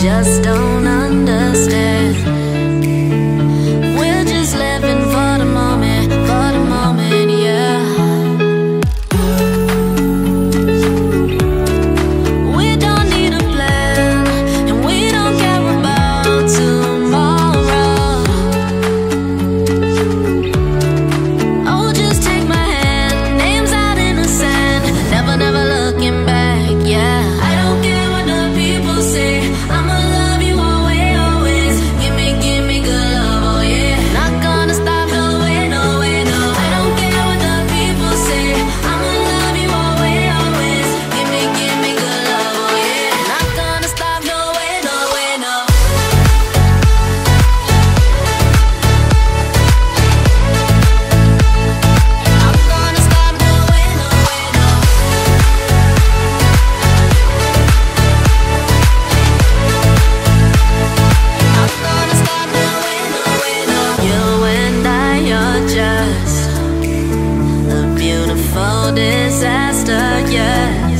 just don't understand. disaster, yeah.